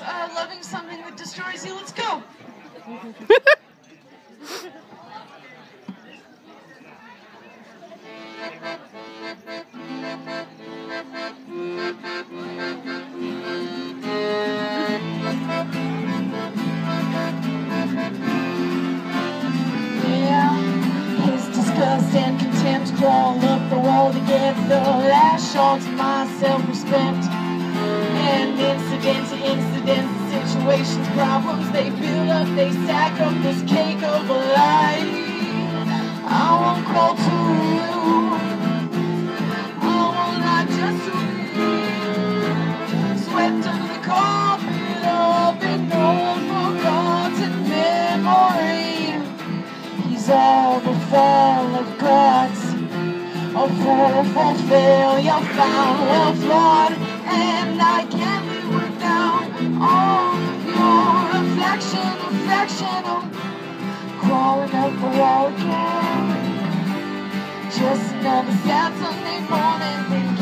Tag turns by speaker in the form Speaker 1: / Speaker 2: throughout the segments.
Speaker 1: not uh, loving something that destroys you. Let's go. Yeah, his disgust and contempt crawl up the wall to get the last shot of my self-respect. And incident to incident, situations, problems, they build up, they stack up this cake of a lie. I won't crawl to you. I will not just to be swept under the carpet of an old forgotten memory. He's all the fall of gods, a fourfold failure found well flawed, and I can't live without all your affection, affection, oh, crawling up the wall again. Just another sad Sunday morning. Thinking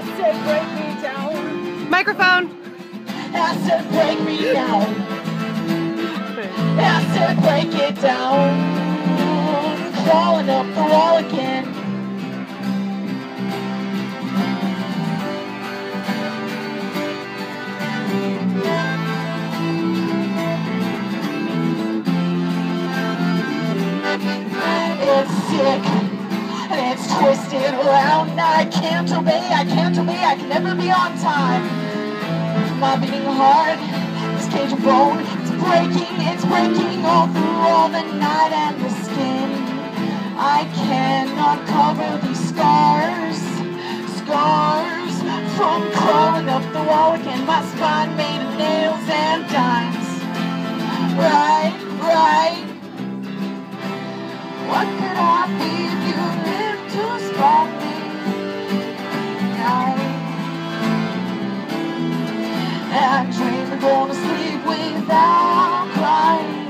Speaker 1: Break me down.
Speaker 2: Microphone.
Speaker 1: Break me down. Break it down. Crawling up the wall again. It's sick it's twisted around. I can't obey, I can't obey, I can never be on time. My beating heart, this cage of bone, it's breaking, it's breaking all through all the night and the skin. I cannot cover these scars, scars from crawling up the wall again. My spine made of nails and dimes. Right. To sleep without crying.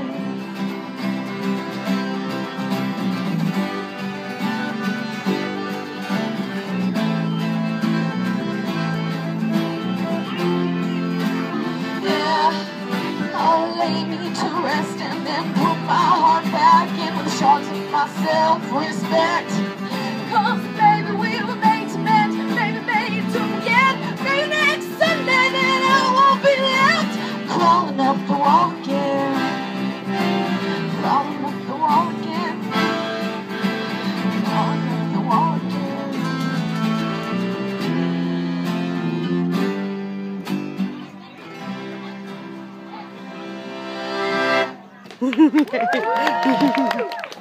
Speaker 1: Yeah, I'll lay me to rest and then put my heart back in with shards of my self-respect. Up the again. Crawling up the again. Crawling up